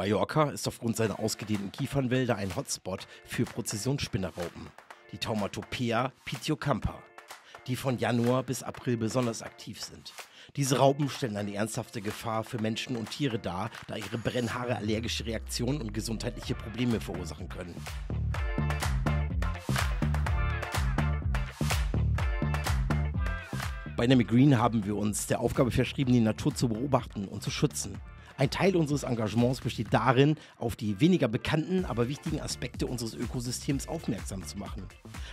Mallorca ist aufgrund seiner ausgedehnten Kiefernwälder ein Hotspot für Prozessionsspinnerraupen, die Taumatopea pitiocampa, die von Januar bis April besonders aktiv sind. Diese Raupen stellen eine ernsthafte Gefahr für Menschen und Tiere dar, da ihre Brennhaare allergische Reaktionen und gesundheitliche Probleme verursachen können. Bei Nami Green haben wir uns der Aufgabe verschrieben, die Natur zu beobachten und zu schützen. Ein Teil unseres Engagements besteht darin, auf die weniger bekannten, aber wichtigen Aspekte unseres Ökosystems aufmerksam zu machen.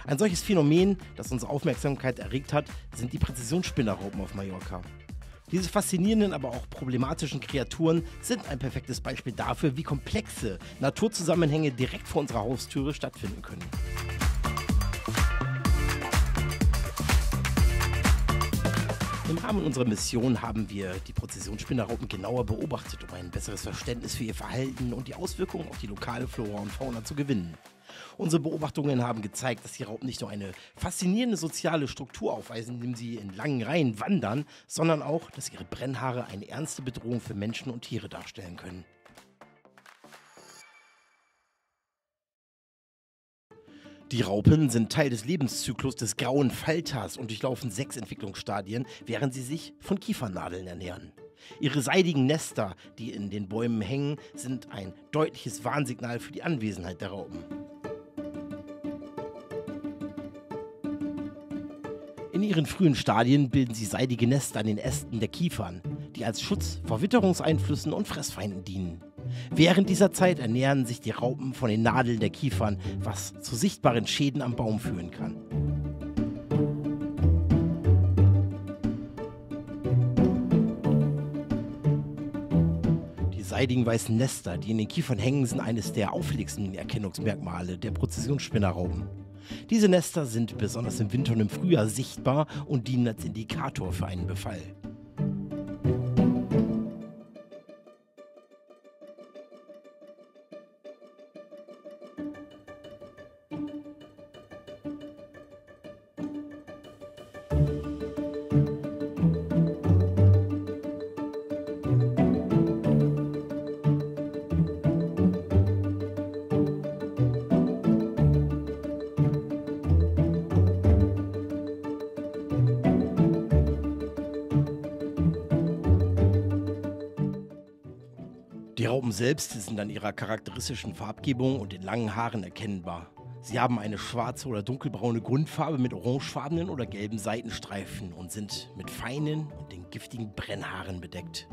Ein solches Phänomen, das unsere Aufmerksamkeit erregt hat, sind die Präzisionsspinnerraupen auf Mallorca. Diese faszinierenden, aber auch problematischen Kreaturen sind ein perfektes Beispiel dafür, wie komplexe Naturzusammenhänge direkt vor unserer Haustüre stattfinden können. Im Rahmen unserer Mission haben wir die Prozessionsspinnerraupen genauer beobachtet, um ein besseres Verständnis für ihr Verhalten und die Auswirkungen auf die lokale Flora und Fauna zu gewinnen. Unsere Beobachtungen haben gezeigt, dass die Raupen nicht nur eine faszinierende soziale Struktur aufweisen, indem sie in langen Reihen wandern, sondern auch, dass ihre Brennhaare eine ernste Bedrohung für Menschen und Tiere darstellen können. Die Raupen sind Teil des Lebenszyklus des grauen Falters und durchlaufen sechs Entwicklungsstadien, während sie sich von Kiefernadeln ernähren. Ihre seidigen Nester, die in den Bäumen hängen, sind ein deutliches Warnsignal für die Anwesenheit der Raupen. In ihren frühen Stadien bilden sie seidige Nester an den Ästen der Kiefern, die als Schutz vor Witterungseinflüssen und Fressfeinden dienen. Während dieser Zeit ernähren sich die Raupen von den Nadeln der Kiefern, was zu sichtbaren Schäden am Baum führen kann. Die seidigen weißen Nester, die in den Kiefern hängen, sind eines der auffälligsten Erkennungsmerkmale der Prozessionsspinnerrauben. Diese Nester sind besonders im Winter und im Frühjahr sichtbar und dienen als Indikator für einen Befall. Raupen selbst sind an ihrer charakteristischen Farbgebung und den langen Haaren erkennbar. Sie haben eine schwarze oder dunkelbraune Grundfarbe mit orangefarbenen oder gelben Seitenstreifen und sind mit feinen und den giftigen Brennhaaren bedeckt.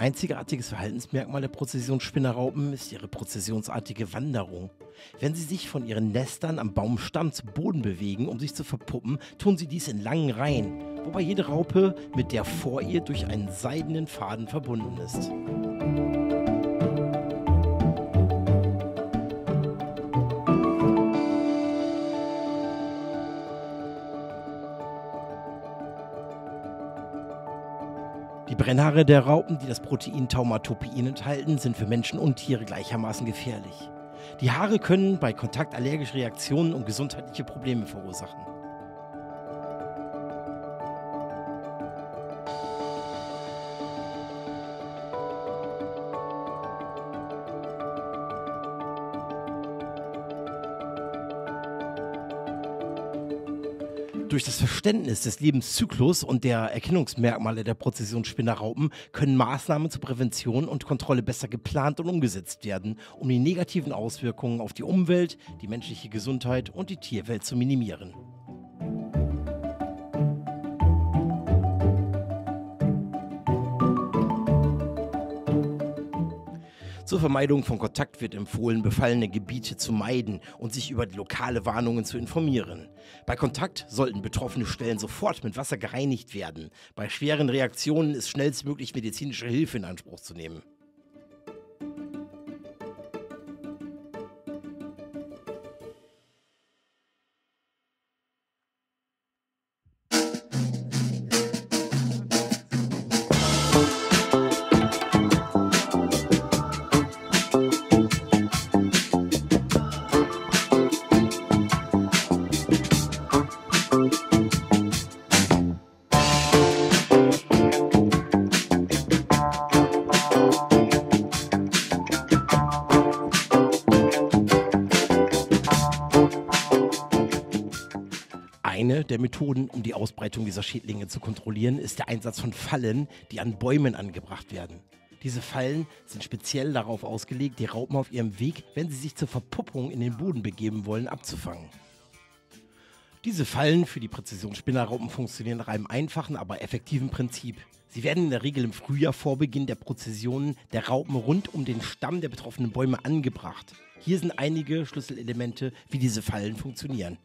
Einzigartiges Verhaltensmerkmal der Prozessionsspinnerraupen ist ihre prozessionsartige Wanderung. Wenn sie sich von ihren Nestern am Baumstamm zu Boden bewegen, um sich zu verpuppen, tun sie dies in langen Reihen, wobei jede Raupe mit der vor ihr durch einen seidenen Faden verbunden ist. Die Brennhaare der Raupen, die das Protein Taumatopein enthalten, sind für Menschen und Tiere gleichermaßen gefährlich. Die Haare können bei Kontakt allergische Reaktionen und gesundheitliche Probleme verursachen. Durch das Verständnis des Lebenszyklus und der Erkennungsmerkmale der Prozessionsspinnerraupen können Maßnahmen zur Prävention und Kontrolle besser geplant und umgesetzt werden, um die negativen Auswirkungen auf die Umwelt, die menschliche Gesundheit und die Tierwelt zu minimieren. Zur Vermeidung von Kontakt wird empfohlen, befallene Gebiete zu meiden und sich über lokale Warnungen zu informieren. Bei Kontakt sollten betroffene Stellen sofort mit Wasser gereinigt werden. Bei schweren Reaktionen ist schnellstmöglich medizinische Hilfe in Anspruch zu nehmen. Der Methoden, um die Ausbreitung dieser Schädlinge zu kontrollieren, ist der Einsatz von Fallen, die an Bäumen angebracht werden. Diese Fallen sind speziell darauf ausgelegt, die Raupen auf ihrem Weg, wenn sie sich zur Verpuppung in den Boden begeben wollen, abzufangen. Diese Fallen für die Präzisionsspinnerraupen funktionieren nach einem einfachen, aber effektiven Prinzip. Sie werden in der Regel im Frühjahr vor Beginn der Prozessionen der Raupen rund um den Stamm der betroffenen Bäume angebracht. Hier sind einige Schlüsselelemente, wie diese Fallen funktionieren.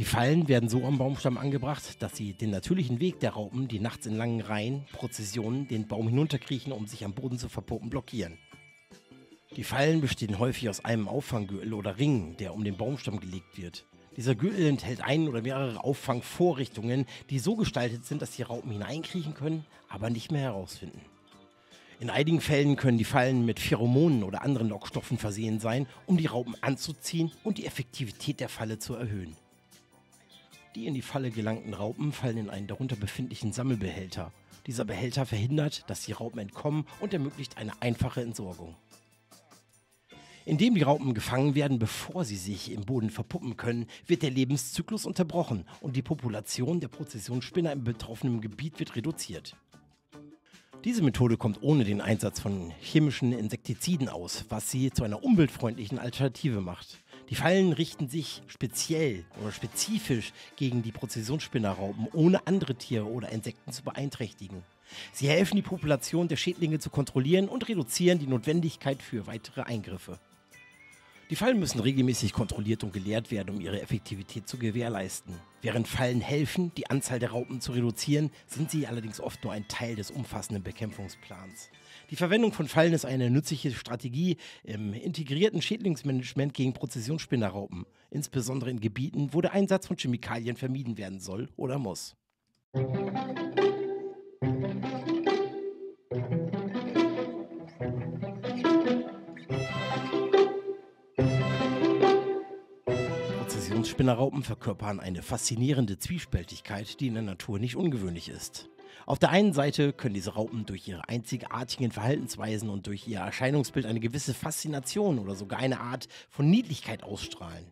Die Fallen werden so am Baumstamm angebracht, dass sie den natürlichen Weg der Raupen, die nachts in langen Reihen, Prozessionen, den Baum hinunterkriechen, um sich am Boden zu verpuppen, blockieren. Die Fallen bestehen häufig aus einem Auffanggürtel oder Ring, der um den Baumstamm gelegt wird. Dieser Gürtel enthält ein oder mehrere Auffangvorrichtungen, die so gestaltet sind, dass die Raupen hineinkriechen können, aber nicht mehr herausfinden. In einigen Fällen können die Fallen mit Pheromonen oder anderen Lockstoffen versehen sein, um die Raupen anzuziehen und die Effektivität der Falle zu erhöhen. Die in die Falle gelangten Raupen fallen in einen darunter befindlichen Sammelbehälter. Dieser Behälter verhindert, dass die Raupen entkommen und ermöglicht eine einfache Entsorgung. Indem die Raupen gefangen werden, bevor sie sich im Boden verpuppen können, wird der Lebenszyklus unterbrochen und die Population der Prozessionsspinner im betroffenen Gebiet wird reduziert. Diese Methode kommt ohne den Einsatz von chemischen Insektiziden aus, was sie zu einer umweltfreundlichen Alternative macht. Die Fallen richten sich speziell oder spezifisch gegen die Prozessionsspinnerraupen, ohne andere Tiere oder Insekten zu beeinträchtigen. Sie helfen, die Population der Schädlinge zu kontrollieren und reduzieren die Notwendigkeit für weitere Eingriffe. Die Fallen müssen regelmäßig kontrolliert und geleert werden, um ihre Effektivität zu gewährleisten. Während Fallen helfen, die Anzahl der Raupen zu reduzieren, sind sie allerdings oft nur ein Teil des umfassenden Bekämpfungsplans. Die Verwendung von Fallen ist eine nützliche Strategie im integrierten Schädlingsmanagement gegen Prozessionsspinnerraupen, insbesondere in Gebieten, wo der Einsatz von Chemikalien vermieden werden soll oder muss. Prozessionsspinnerraupen verkörpern eine faszinierende Zwiespältigkeit, die in der Natur nicht ungewöhnlich ist. Auf der einen Seite können diese Raupen durch ihre einzigartigen Verhaltensweisen und durch ihr Erscheinungsbild eine gewisse Faszination oder sogar eine Art von Niedlichkeit ausstrahlen.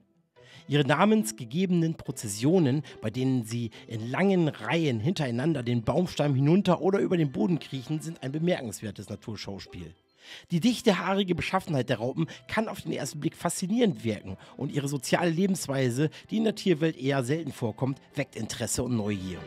Ihre namensgegebenen Prozessionen, bei denen sie in langen Reihen hintereinander den Baumstamm hinunter oder über den Boden kriechen, sind ein bemerkenswertes Naturschauspiel. Die dichte, haarige Beschaffenheit der Raupen kann auf den ersten Blick faszinierend wirken und ihre soziale Lebensweise, die in der Tierwelt eher selten vorkommt, weckt Interesse und Neugier.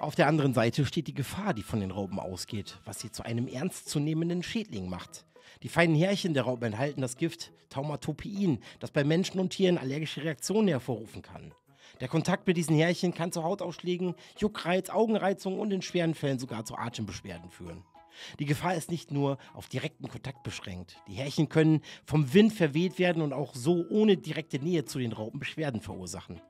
Auf der anderen Seite steht die Gefahr, die von den Raupen ausgeht, was sie zu einem ernstzunehmenden Schädling macht. Die feinen Härchen der Raupen enthalten das Gift Taumatopin, das bei Menschen und Tieren allergische Reaktionen hervorrufen kann. Der Kontakt mit diesen Härchen kann zu Hautausschlägen, Juckreiz, Augenreizungen und in schweren Fällen sogar zu Atembeschwerden führen. Die Gefahr ist nicht nur auf direkten Kontakt beschränkt. Die Härchen können vom Wind verweht werden und auch so ohne direkte Nähe zu den Raupen Beschwerden verursachen.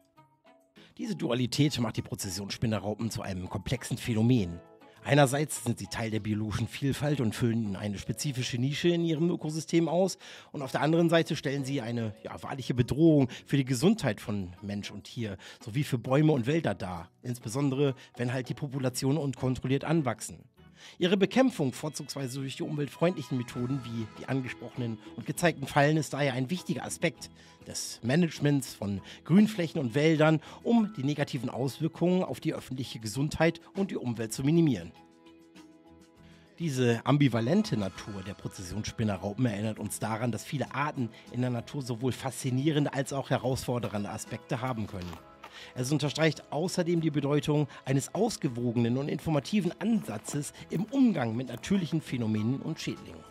Diese Dualität macht die Prozessionsspinnerraupen zu einem komplexen Phänomen. Einerseits sind sie Teil der biologischen Vielfalt und füllen eine spezifische Nische in ihrem Ökosystem aus und auf der anderen Seite stellen sie eine ja, wahrliche Bedrohung für die Gesundheit von Mensch und Tier sowie für Bäume und Wälder dar, insbesondere wenn halt die Populationen unkontrolliert anwachsen. Ihre Bekämpfung, vorzugsweise durch die umweltfreundlichen Methoden wie die angesprochenen und gezeigten Fallen, ist daher ein wichtiger Aspekt des Managements von Grünflächen und Wäldern, um die negativen Auswirkungen auf die öffentliche Gesundheit und die Umwelt zu minimieren. Diese ambivalente Natur der Prozessionsspinnerraupen erinnert uns daran, dass viele Arten in der Natur sowohl faszinierende als auch herausfordernde Aspekte haben können. Es unterstreicht außerdem die Bedeutung eines ausgewogenen und informativen Ansatzes im Umgang mit natürlichen Phänomenen und Schädlingen.